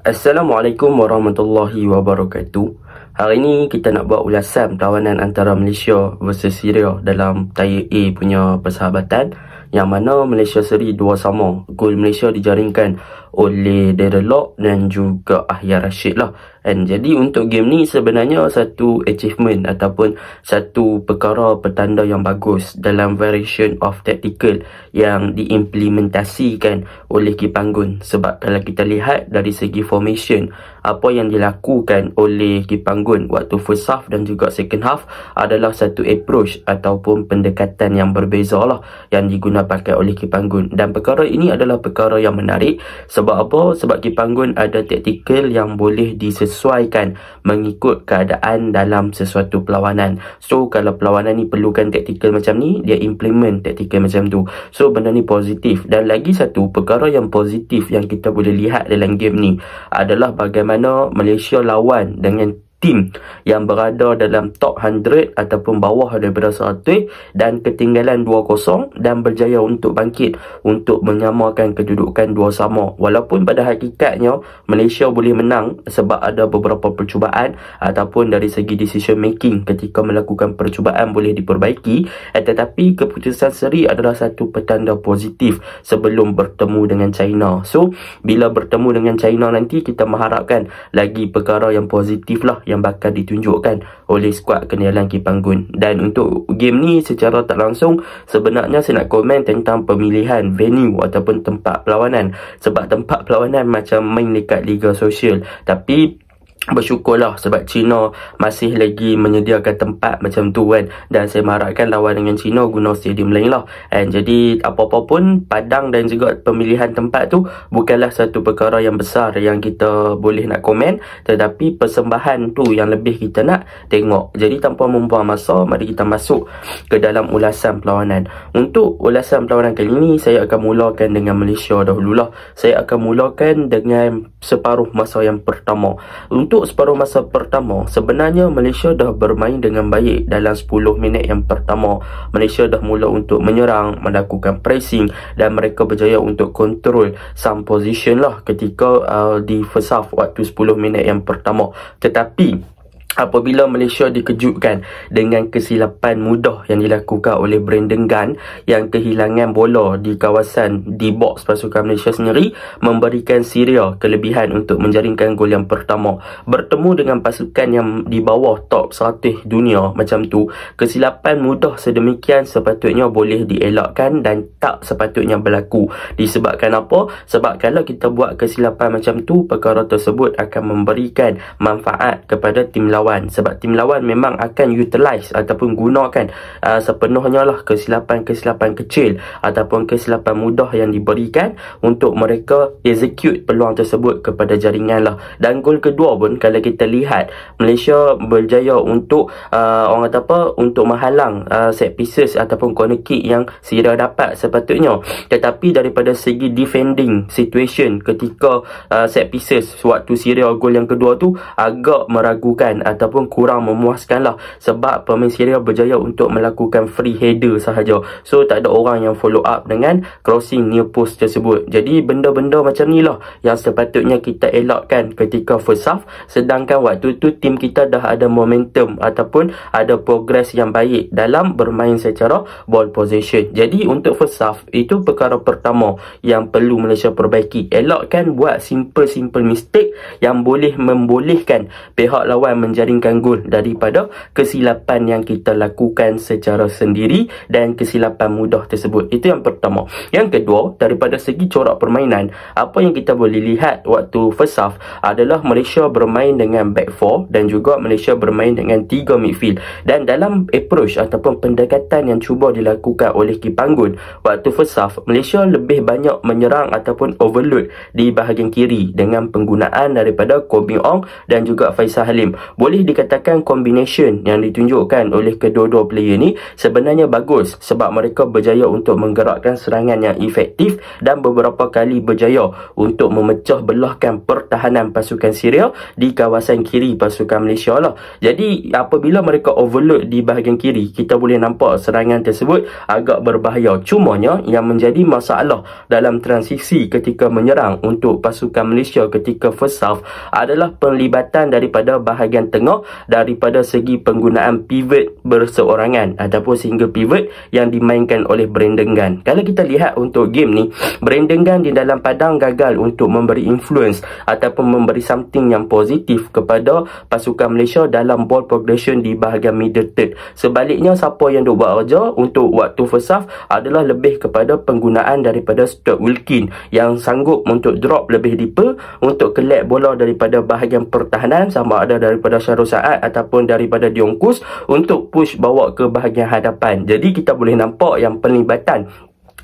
Assalamualaikum warahmatullahi wabarakatuh. Hari ini kita nak buat ulasan perlawanan antara Malaysia versus Syria dalam Tier A punya persahabatan yang mana Malaysia seri dua sama. Gol Malaysia dijaringkan oleh Darren Lock dan juga Ahyar Rashid lah. And jadi untuk game ni sebenarnya satu achievement ataupun satu perkara petanda yang bagus dalam variation of tactical yang diimplementasikan oleh Kipanggun. Sebab kalau kita lihat dari segi formation, apa yang dilakukan oleh Kipanggun waktu first half dan juga second half adalah satu approach ataupun pendekatan yang berbeza lah yang digunakan oleh Kipanggun. Dan perkara ini adalah perkara yang menarik sebab apa? Sebab Kipanggun ada tactical yang boleh disesuaikan mengikut keadaan dalam sesuatu perlawanan. So kalau perlawanan ni perlukan taktikal macam ni, dia implement taktikal macam tu. So benda ni positif dan lagi satu perkara yang positif yang kita boleh lihat dalam game ni adalah bagaimana Malaysia lawan dengan tim yang berada dalam top 100 ataupun bawah daripada 100 dan ketinggalan 2-0 dan berjaya untuk bangkit untuk menyamakan kedudukan dua sama. Walaupun pada hakikatnya Malaysia boleh menang sebab ada beberapa percubaan ataupun dari segi decision making ketika melakukan percubaan boleh diperbaiki eh, tetapi keputusan seri adalah satu petanda positif sebelum bertemu dengan China. So bila bertemu dengan China nanti kita mengharapkan lagi perkara yang positif lah yang bakal ditunjukkan oleh skuad kenyalan Kipanggun. Dan untuk game ni secara tak langsung sebenarnya saya nak komen tentang pemilihan venue ataupun tempat perlawanan. Sebab tempat perlawanan macam main dekat Liga Sosial. Tapi bersyukurlah sebab China masih lagi menyediakan tempat macam tu kan? Dan saya mengharapkan lawan dengan China guna stadium lain lah. And jadi apa-apa pun padang dan juga pemilihan tempat tu bukanlah satu perkara yang besar yang kita boleh nak komen. Tetapi persembahan tu yang lebih kita nak tengok. Jadi tanpa membuang masa mari kita masuk ke dalam ulasan perlawanan. Untuk ulasan perlawanan kali ini saya akan mulakan dengan Malaysia dahululah. Saya akan mulakan dengan separuh masa yang pertama. Untuk separuh masa pertama, sebenarnya Malaysia dah bermain dengan baik dalam 10 minit yang pertama. Malaysia dah mula untuk menyerang, melakukan pressing dan mereka berjaya untuk kontrol some position lah ketika uh, di first half waktu 10 minit yang pertama. Tetapi apabila Malaysia dikejutkan dengan kesilapan mudah yang dilakukan oleh Brandon Gunn yang kehilangan bola di kawasan di box pasukan Malaysia sendiri memberikan Syria kelebihan untuk menjaringkan gol yang pertama bertemu dengan pasukan yang di bawah top 100 dunia macam tu kesilapan mudah sedemikian sepatutnya boleh dielakkan dan tak sepatutnya berlaku disebabkan apa? sebab kalau kita buat kesilapan macam tu perkara tersebut akan memberikan manfaat kepada tim lawan lawan. Sebab tim lawan memang akan utilize ataupun gunakan uh, sepenuhnya lah kesilapan-kesilapan kecil ataupun kesilapan mudah yang diberikan untuk mereka execute peluang tersebut kepada jaringan lah. Dan gol kedua pun kalau kita lihat Malaysia berjaya untuk uh, orang kata apa untuk menghalang uh, set pieces ataupun corner kick yang Syria dapat sepatutnya. Tetapi daripada segi defending situation ketika uh, set pieces waktu Syria gol yang kedua tu agak meragukan ataupun kurang memuaskan lah sebab pemain Syria berjaya untuk melakukan free header sahaja. So tak ada orang yang follow up dengan crossing near post tersebut. Jadi benda-benda macam ni lah yang sepatutnya kita elakkan ketika first half. Sedangkan waktu tu tim kita dah ada momentum ataupun ada progress yang baik dalam bermain secara ball possession jadi untuk first half itu perkara pertama yang perlu Malaysia perbaiki. Elakkan buat simple-simple mistake yang boleh membolehkan pihak lawan menjadi menjaringkan gol daripada kesilapan yang kita lakukan secara sendiri dan kesilapan mudah tersebut. Itu yang pertama. Yang kedua, daripada segi corak permainan, apa yang kita boleh lihat waktu first half adalah Malaysia bermain dengan back four dan juga Malaysia bermain dengan tiga midfield. Dan dalam approach ataupun pendekatan yang cuba dilakukan oleh Kipanggun waktu first half, Malaysia lebih banyak menyerang ataupun overload di bahagian kiri dengan penggunaan daripada Kobing Ong dan juga Faisal Halim. Boleh boleh dikatakan combination yang ditunjukkan oleh kedua-dua player ni sebenarnya bagus sebab mereka berjaya untuk menggerakkan serangan yang efektif dan beberapa kali berjaya untuk memecah belahkan pertahanan pasukan Syria di kawasan kiri pasukan Malaysia lah. Jadi apabila mereka overload di bahagian kiri, kita boleh nampak serangan tersebut agak berbahaya. Cumanya yang menjadi masalah dalam transisi ketika menyerang untuk pasukan Malaysia ketika first half adalah penlibatan daripada bahagian tengah daripada segi penggunaan pivot berseorangan ataupun single pivot yang dimainkan oleh Brandon Gunn. Kalau kita lihat untuk game ni, Brandon Gunn di dalam padang gagal untuk memberi influence ataupun memberi something yang positif kepada pasukan Malaysia dalam ball progression di bahagian middle third. Sebaliknya, siapa yang duk buat kerja untuk waktu first half adalah lebih kepada penggunaan daripada Stuart Wilkin yang sanggup untuk drop lebih deeper untuk collect bola daripada bahagian pertahanan sama ada daripada Syarul Saad ataupun daripada Diongkus untuk push bawa ke bahagian hadapan. Jadi kita boleh nampak yang penlibatan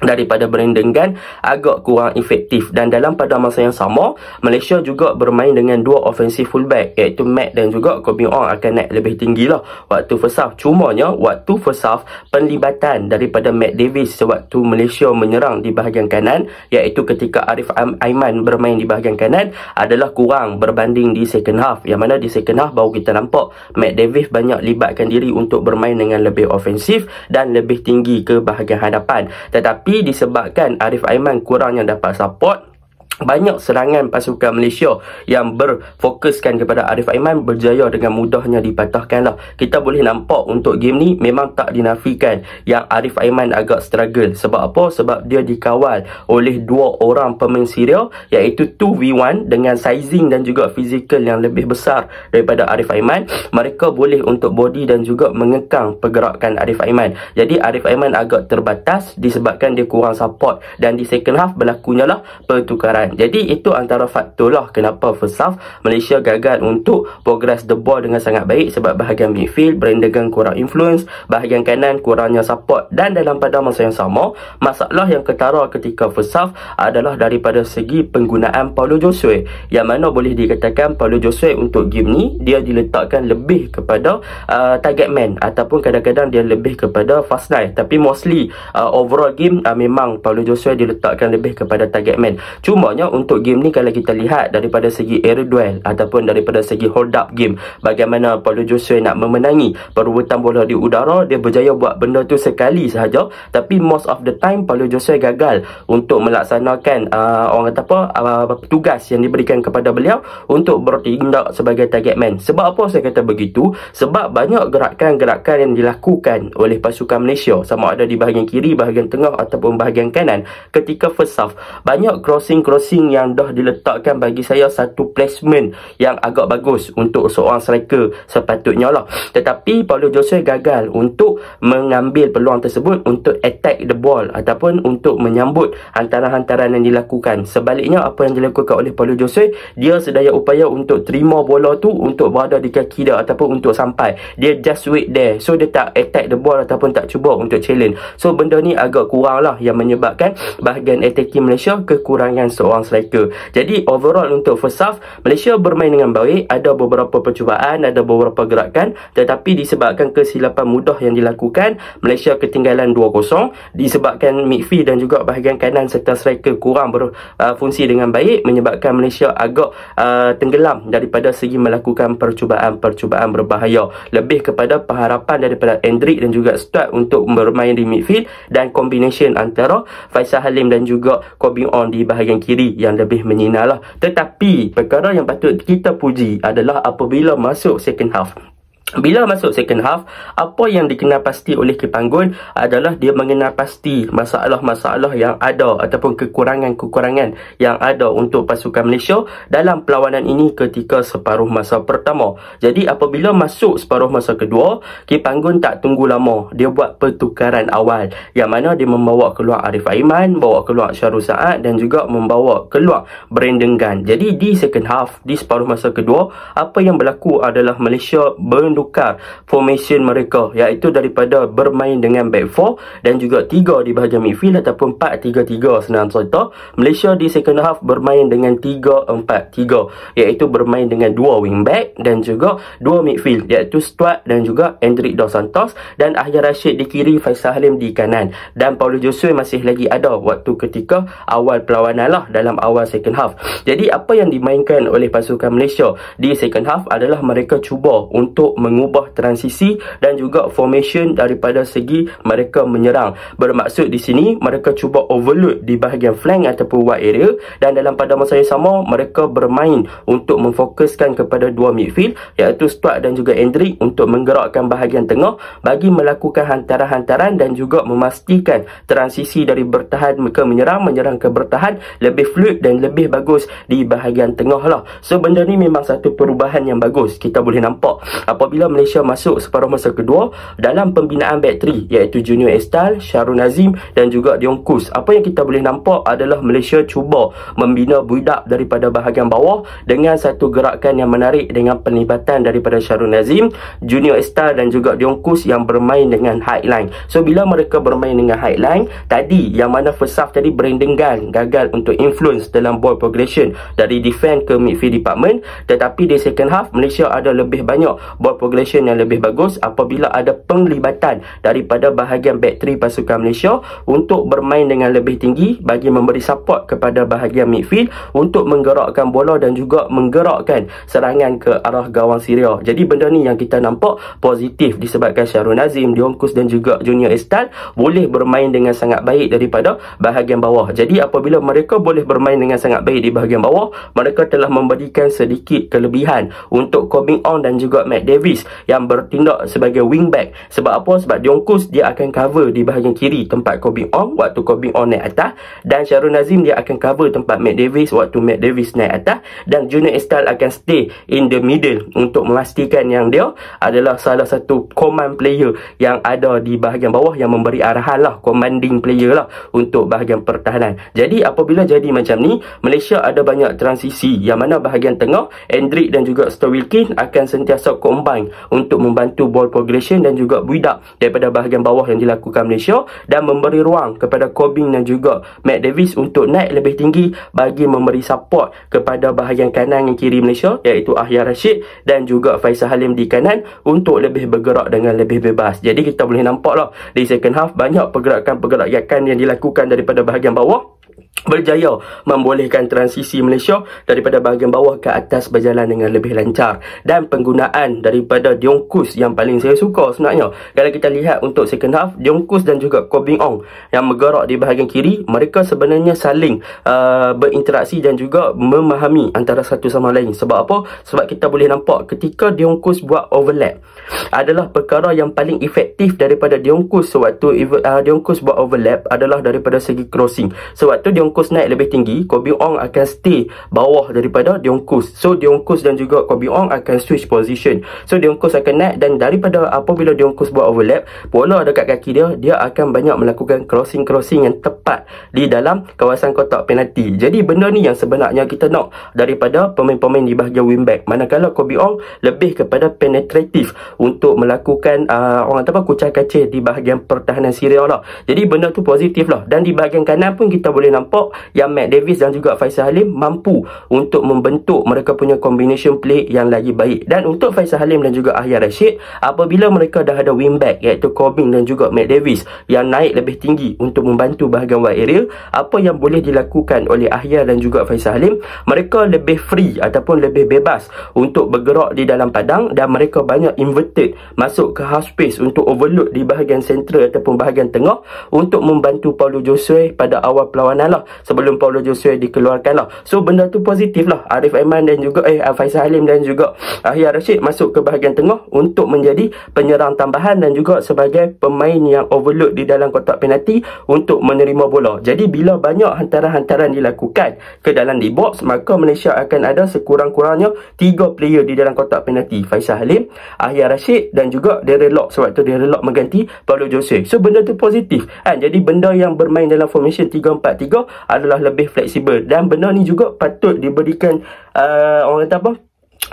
daripada Brandon Gunn agak kurang efektif. Dan dalam pada masa yang sama Malaysia juga bermain dengan dua offensive fullback iaitu Matt dan juga Kobe Ong akan naik lebih tinggi lah. Waktu first half cumanya waktu first half penlibatan daripada Matt Davis sewaktu Malaysia menyerang di bahagian kanan iaitu ketika Arif Aiman bermain di bahagian kanan adalah kurang berbanding di second half. Yang mana di second half baru kita nampak Matt Davis banyak libatkan diri untuk bermain dengan lebih ofensif dan lebih tinggi ke bahagian hadapan. Tetapi tapi disebabkan Arif Aiman kurang yang dapat support banyak serangan pasukan Malaysia yang berfokuskan kepada Arif Aiman berjaya dengan mudahnya dipatahkan lah. Kita boleh nampak untuk game ni memang tak dinafikan yang Arif Aiman agak struggle. Sebab apa? Sebab dia dikawal oleh dua orang pemain Syria iaitu 2v1 dengan sizing dan juga fizikal yang lebih besar daripada Arif Aiman. Mereka boleh untuk body dan juga mengekang pergerakan Arif Aiman. Jadi Arif Aiman agak terbatas disebabkan dia kurang support dan di second half berlakunya lah pertukaran kan jadi itu antara faktor lah kenapa first half Malaysia gagal untuk progress the ball dengan sangat baik sebab bahagian midfield Brandagan kurang influence bahagian kanan kurangnya support dan dalam pada masa yang sama masalah yang ketara ketika first half adalah daripada segi penggunaan Paulo Josue. Yang mana boleh dikatakan Paulo Josue untuk game ni dia diletakkan lebih kepada uh, target man ataupun kadang-kadang dia lebih kepada fast nine. Tapi mostly uh, overall game uh, memang Paulo Josue diletakkan lebih kepada target man. Cuma Contohnya untuk game ni kalau kita lihat daripada segi air duel ataupun daripada segi hold up game bagaimana Paulo Josue nak memenangi perebutan bola di udara dia berjaya buat benda tu sekali sahaja. Tapi most of the time Paulo Josue gagal untuk melaksanakan uh, orang kata apa uh, tugas yang diberikan kepada beliau untuk bertindak sebagai target man. Sebab apa saya kata begitu? Sebab banyak gerakan-gerakan yang dilakukan oleh pasukan Malaysia sama ada di bahagian kiri bahagian tengah ataupun bahagian kanan ketika first half. Banyak crossing-crossing crossing yang dah diletakkan bagi saya satu placement yang agak bagus untuk seorang striker sepatutnya lah. Tetapi Paulo Jose gagal untuk mengambil peluang tersebut untuk attack the ball ataupun untuk menyambut hantaran-hantaran yang dilakukan. Sebaliknya apa yang dilakukan oleh Paulo Jose, dia sedaya upaya untuk terima bola tu untuk berada di kaki dia ataupun untuk sampai. Dia just wait there. So dia tak attack the ball ataupun tak cuba untuk challenge. So benda ni agak kurang lah yang menyebabkan bahagian attacking Malaysia kekurangan seorang seorang striker. Jadi overall untuk first half Malaysia bermain dengan baik, ada beberapa percubaan, ada beberapa gerakan tetapi disebabkan kesilapan mudah yang dilakukan, Malaysia ketinggalan 2-0 disebabkan midfield dan juga bahagian kanan serta striker kurang berfungsi uh, dengan baik menyebabkan Malaysia agak uh, tenggelam daripada segi melakukan percubaan-percubaan berbahaya. Lebih kepada pengharapan daripada Hendrik dan juga Stuart untuk bermain di midfield dan combination antara Faisal Halim dan juga Kobe On di bahagian kiri yang lebih menyinar lah. Tetapi perkara yang patut kita puji adalah apabila masuk second half. Bila masuk second half, apa yang dikenal pasti oleh Kipanggun adalah dia mengenal pasti masalah-masalah yang ada ataupun kekurangan-kekurangan yang ada untuk pasukan Malaysia dalam perlawanan ini ketika separuh masa pertama. Jadi apabila masuk separuh masa kedua, Kipanggun tak tunggu lama. Dia buat pertukaran awal yang mana dia membawa keluar Arif Aiman, bawa keluar Syarul Saad dan juga membawa keluar Brandon Gunn. Jadi di second half, di separuh masa kedua, apa yang berlaku adalah Malaysia ber bertukar formation mereka iaitu daripada bermain dengan back 4 dan juga 3 di bahagian midfield ataupun 4-3-3 senang cerita Malaysia di second half bermain dengan 3-4-3 iaitu bermain dengan 2 wing back dan juga 2 midfield iaitu Stuart dan juga Hendrik Dos Santos dan Ahya Rashid di kiri Faisal Halim di kanan. Dan Paulo Josue masih lagi ada waktu ketika awal perlawanan lah dalam awal second half. Jadi apa yang dimainkan oleh pasukan Malaysia di second half adalah mereka cuba untuk mengubah transisi dan juga formation daripada segi mereka menyerang. Bermaksud di sini mereka cuba overload di bahagian flank ataupun wide area dan dalam pada masa yang sama mereka bermain untuk memfokuskan kepada dua midfield iaitu Stuart dan juga Hendrik untuk menggerakkan bahagian tengah bagi melakukan hantaran-hantaran dan juga memastikan transisi dari bertahan ke menyerang menyerang ke bertahan lebih fluid dan lebih bagus di bahagian tengah lah. So benda ni memang satu perubahan yang bagus kita boleh nampak apabila Malaysia masuk separuh masa kedua dalam pembinaan 3 iaitu Junior Estal, Syarul Nazim dan juga Dion Kus. Apa yang kita boleh nampak adalah Malaysia cuba membina build-up daripada bahagian bawah dengan satu gerakan yang menarik dengan penlibatan daripada Syarul Nazim, Junior Estal dan juga Dion Kus yang bermain dengan high. So bila mereka bermain dengan high line, tadi yang mana first half tadi Brandon gagal untuk influence dalam ball progression dari defense ke midfield department tetapi di second half Malaysia ada lebih banyak ball progression yang lebih bagus apabila ada penglibatan daripada bahagian 3 pasukan Malaysia untuk bermain dengan lebih tinggi bagi memberi support kepada bahagian midfield untuk menggerakkan bola dan juga menggerakkan serangan ke arah gawang Syria. Jadi benda ni yang kita nampak positif disebabkan Syarul Nazim, Dionkus dan juga Junior Estal boleh bermain dengan sangat baik daripada bahagian bawah. Jadi apabila mereka boleh bermain dengan sangat baik di bahagian bawah, mereka telah memberikan sedikit kelebihan untuk Cobbing On dan juga Matt Davis yang bertindak sebagai wingback. Sebab apa? Sebab Dionkus dia akan cover di bahagian kiri tempat Cobbing On waktu Cobbing On naik atas dan Syarul Nazim dia akan cover tempat Matt Davis waktu Matt Davis naik atas dan Junior Estal akan stay in the middle untuk memastikan yang dia adalah salah satu command player yang ada di bahagian bawah yang memberi arahan lah commanding player lah untuk bahagian pertahanan. Jadi apabila jadi macam ni Malaysia ada banyak transisi yang mana bahagian tengah Hendrik dan juga Stor Wilkin akan sentiasa combine untuk membantu ball progression dan juga up daripada bahagian bawah yang dilakukan Malaysia dan memberi ruang kepada Cobbing dan juga Matt Davis untuk naik lebih tinggi bagi memberi support kepada bahagian kanan dan kiri Malaysia iaitu Ahya Rashid dan juga Faisal Halim di kanan untuk lebih bergerak dengan lebih bebas. Jadi kita boleh nampak lah di second half banyak pergerakan-pergerakan yang dilakukan daripada bahagian bawah berjaya membolehkan transisi Malaysia daripada bahagian bawah ke atas berjalan dengan lebih lancar dan penggunaan daripada Dionkus yang paling saya suka sebenarnya. Kalau kita lihat untuk second half Dionkus dan juga Kobing Ong yang bergerak di bahagian kiri mereka sebenarnya saling uh, berinteraksi dan juga memahami antara satu sama lain. Sebab apa? sebab kita boleh nampak ketika Dionkus buat overlap adalah perkara yang paling efektif daripada Dionkus sewaktu uh, Dionkus buat overlap adalah daripada segi crossing. Sewaktu Dionkus Diongkus naik lebih tinggi, Kobe Ong akan stay bawah daripada Diongkus. So Diongkus dan juga Kobe Ong akan switch position. So Diongkus akan naik dan daripada apabila Diongkus buat overlap, bola dekat kaki dia, dia akan banyak melakukan crossing-crossing yang tepat di dalam kawasan kotak penalti. Jadi benda ni yang sebenarnya kita nak daripada pemain-pemain di bahagian wingback. Manakala Kobe Ong lebih kepada penetratif untuk melakukan uh, orang kata apa kucar kacir di bahagian pertahanan Syria lah. Jadi benda tu positif lah. Dan di bahagian kanan pun kita boleh nampak nampak yang Matt Davis dan juga Faisal Halim mampu untuk membentuk mereka punya combination play yang lagi baik. Dan untuk Faisal Halim dan juga Ahya Rashid, apabila mereka dah ada wingback iaitu Cobbing dan juga Matt Davis yang naik lebih tinggi untuk membantu bahagian wide area, apa yang boleh dilakukan oleh Ahya dan juga Faisal Halim, mereka lebih free ataupun lebih bebas untuk bergerak di dalam padang dan mereka banyak inverted masuk ke half space untuk overload di bahagian central ataupun bahagian tengah untuk membantu Paulo Josue pada awal perlawanan lah sebelum Paulo Josue dikeluarkan lah. So benda tu positif lah. Arif Aiman dan juga eh Faisal Halim dan juga Ahya Rashid masuk ke bahagian tengah untuk menjadi penyerang tambahan dan juga sebagai pemain yang overload di dalam kotak penalti untuk menerima bola. Jadi bila banyak hantaran-hantaran dilakukan ke dalam di box maka Malaysia akan ada sekurang-kurangnya tiga player di dalam kotak penalti. Faisal Halim, Ahya Rashid dan juga Darren Lock sewaktu Darren Lock mengganti Paulo Josue. So benda tu positif. Kan? Jadi benda yang bermain dalam formation 3-4-3 adalah lebih fleksibel. Dan benda ni juga patut diberikan uh, orang kata apa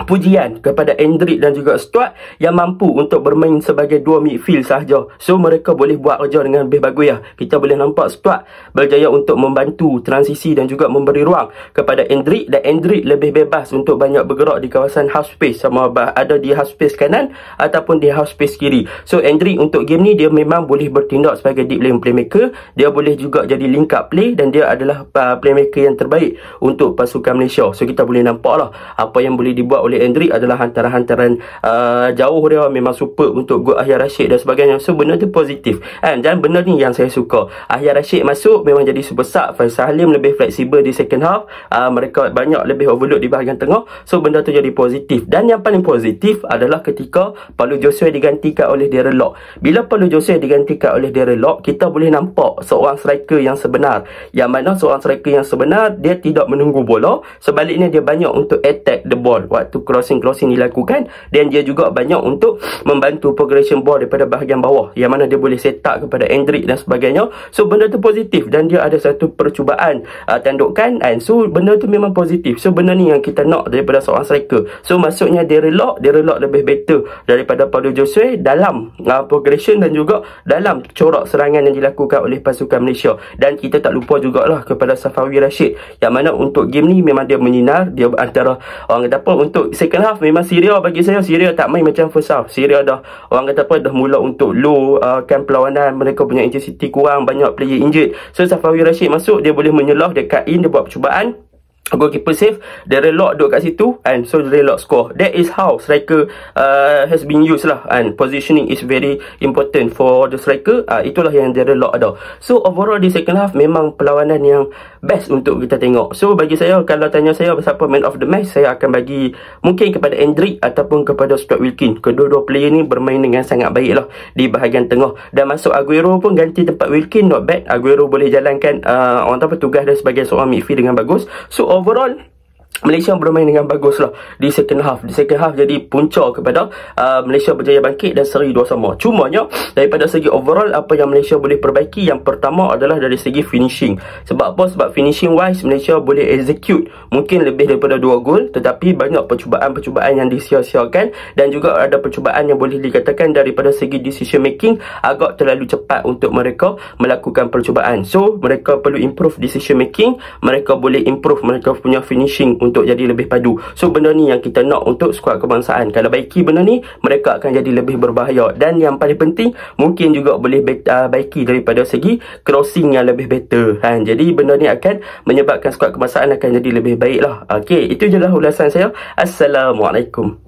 pujian kepada Endrick dan juga Stuart yang mampu untuk bermain sebagai dua midfield sahaja. So mereka boleh buat kerja dengan lebih bagus ya. Kita boleh nampak Stuart berjaya untuk membantu transisi dan juga memberi ruang kepada Endrick dan Endrick lebih bebas untuk banyak bergerak di kawasan half space sama ada di half space kanan ataupun di half space kiri. So Endrick untuk game ni dia memang boleh bertindak sebagai deep lane playmaker. Dia boleh juga jadi link up play dan dia adalah uh, playmaker yang terbaik untuk pasukan Malaysia. So kita boleh nampak lah apa yang boleh dibuat oleh Hendrik adalah hantaran-hantaran uh, jauh dia memang super untuk gol Ahyar Rashid dan sebagainya. So benda tu positif. And, dan benda ni yang saya suka. Ahyar Rashid masuk memang jadi super sub. Faisal Halim lebih fleksibel di second half. Uh, mereka banyak lebih overload di bahagian tengah. So benda tu jadi positif. Dan yang paling positif adalah ketika Paulo Josue digantikan oleh Darren Lock. Bila Paulo Josue digantikan oleh Darren Lock, kita boleh nampak seorang striker yang sebenar. Yang mana seorang striker yang sebenar, dia tidak menunggu bola. Sebaliknya dia banyak untuk attack the ball waktu crossing-crossing dilakukan dan dia juga banyak untuk membantu progression ball daripada bahagian bawah yang mana dia boleh set up kepada Hendrik dan sebagainya. So benda tu positif dan dia ada satu percubaan uh, tandukan and so benda tu memang positif. So benda ni yang kita nak daripada seorang striker. So maksudnya dia relok dia relok lebih better daripada Paulo Josue dalam uh, progression dan juga dalam corak serangan yang dilakukan oleh pasukan Malaysia. Dan kita tak lupa jugalah kepada Safawi Rashid yang mana untuk game ni memang dia menyinar. Dia antara orang kata apa untuk second half memang Syria bagi saya Syria tak main macam first half. Syria dah orang kata apa dah mula untuk low uh, kan perlawanan mereka punya intensity kurang banyak player injured. So Safawi Rashid masuk dia boleh menyelah cut in dia buat percubaan goalkeeper save dia relock duduk kat situ and so dia relock score. That is how striker uh, has been used lah and positioning is very important for the striker. Uh, itulah yang dia relock ada so overall di second half memang perlawanan yang best untuk kita tengok. So bagi saya kalau tanya saya siapa man of the match saya akan bagi mungkin kepada Hendrik ataupun kepada Stuart Wilkin. Kedua-dua player ni bermain dengan sangat baik lah di bahagian tengah. Dan masuk Aguero pun ganti tempat Wilkin not bad. Aguero boleh jalankan uh, orang tahu tugas dia sebagai seorang midfield dengan bagus. So overall Malaysia bermain dengan bagus lah di second half. Di second half jadi punca kepada uh, Malaysia berjaya bangkit dan seri dua sama. Cumanya daripada segi overall apa yang Malaysia boleh perbaiki yang pertama adalah dari segi finishing. Sebab apa? Sebab finishing wise Malaysia boleh execute mungkin lebih daripada dua gol tetapi banyak percubaan-percubaan yang disia-siakan dan juga ada percubaan yang boleh dikatakan daripada segi decision making agak terlalu cepat untuk mereka melakukan percubaan. So mereka perlu improve decision making, mereka boleh improve mereka punya finishing untuk jadi lebih padu. So benda ni yang kita nak untuk skuad kebangsaan. Kalau baiki benda ni, mereka akan jadi lebih berbahaya. Dan yang paling penting, mungkin juga boleh uh, baiki daripada segi crossing yang lebih better. Ha, jadi benda ni akan menyebabkan skuad kebangsaan akan jadi lebih baik lah. Okay, itu je lah ulasan saya. Assalamualaikum.